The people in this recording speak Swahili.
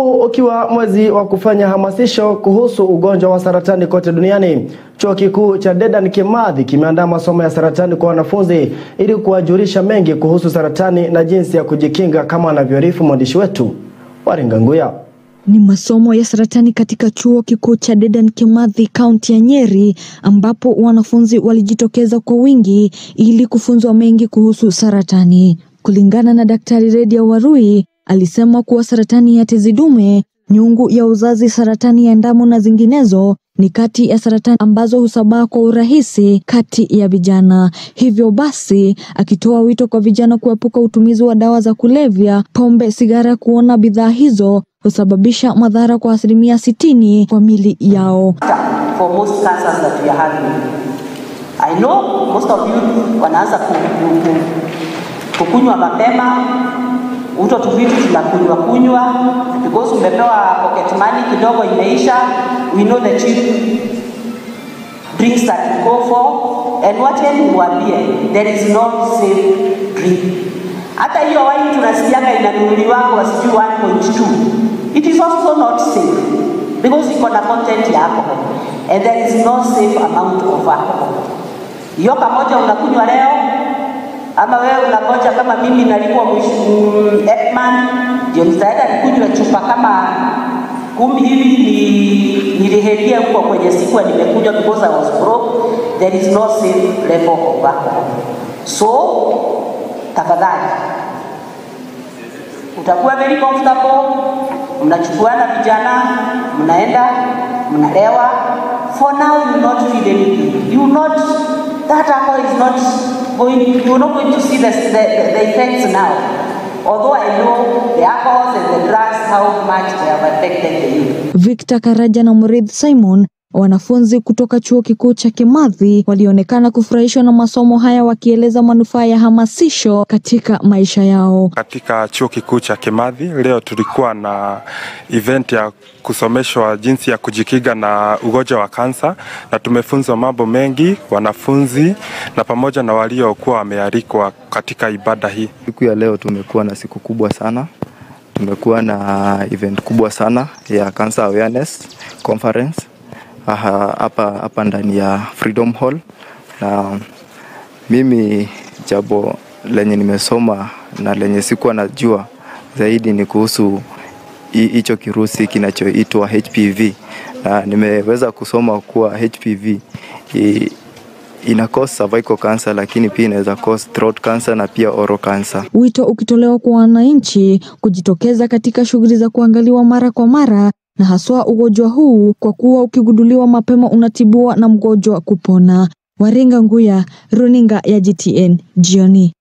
Ukiwa mwezi wa kufanya hamasisho kuhusu ugonjwa wa saratani kote duniani, chuo kikuu cha Dedan Kimathi kimeandaa masomo ya saratani kwa wanafunzi ili kuwajulisha mengi kuhusu saratani na jinsi ya kujikinga, kama anavyoarifu mwandishi wetu Waringa Nguya. Ni masomo ya saratani katika chuo kikuu cha Dedan Kimathi kaunti ya Nyeri, ambapo wanafunzi walijitokeza kwa wingi ili kufunzwa mengi kuhusu saratani. Kulingana na Daktari Redia Warui, alisema kuwa saratani ya tezi dume, nyungu ya uzazi, saratani ya damu na zinginezo ni kati ya saratani ambazo husambaa kwa urahisi kati ya vijana. Hivyo basi, akitoa wito kwa vijana kuepuka utumizi wa dawa za kulevya, pombe, sigara, kuona bidhaa hizo husababisha madhara kwa asilimia sitini kwa mili yao. I know most of you wanaanza ku- ku- ku- kukunywa mapema, uto tu vitu tunakunywa kunywa because umepewa pocket money kidogo imeisha. We know the cheap drinks that you go for and what else niwaambie, there is no safe drink. Hata hiyo wine tunasikiaga inanunuliwa kwa sijui 1.2 it is also not safe because iko na content ya alcohol and there is no safe amount of alcohol. Hiyo kamoja unakunywa leo ama wewe unangoja kama mimi nalikuwa Ekman ndio nitaenda nikunywe chupa kama kumi hivi ni niliheria huko kwenye siku nimekuja because I was broke. There is no safe level of alcohol. So tafadhali utakuwa very comfortable, mnachukuana vijana, mnaenda mnalewa. For now you not feel anything. You not that alcohol is not going. you're not going to see the, the, the effects now. Although I know the alcohols and the drugs how much they have affected the youth. Victor Karaja na Murith Simon, wanafunzi kutoka chuo kikuu cha Kimathi, walionekana kufurahishwa na masomo haya, wakieleza manufaa ya hamasisho katika maisha yao. Katika chuo kikuu cha Kimathi leo tulikuwa na event ya kusomeshwa jinsi ya kujikinga na ugonjwa wa kansa, na tumefunzwa mambo mengi wanafunzi na pamoja na waliokuwa wamealikwa katika ibada hii. Siku ya leo tumekuwa na siku kubwa sana, tumekuwa na event kubwa sana ya Cancer Awareness Conference hapa hapa ndani ya Freedom Hall, na mimi jambo lenye nimesoma na lenye sikuwa najua zaidi ni kuhusu hicho kirusi kinachoitwa HPV, na nimeweza kusoma kuwa HPV i, ina cause cervical cancer, lakini pia inaweza cause throat cancer na pia oral cancer. Wito ukitolewa kwa wananchi kujitokeza katika shughuli za kuangaliwa mara kwa mara na haswa ugonjwa huu, kwa kuwa ukiguduliwa mapema unatibua na mgonjwa kupona. Waringa Nguya, runinga ya GTN jioni.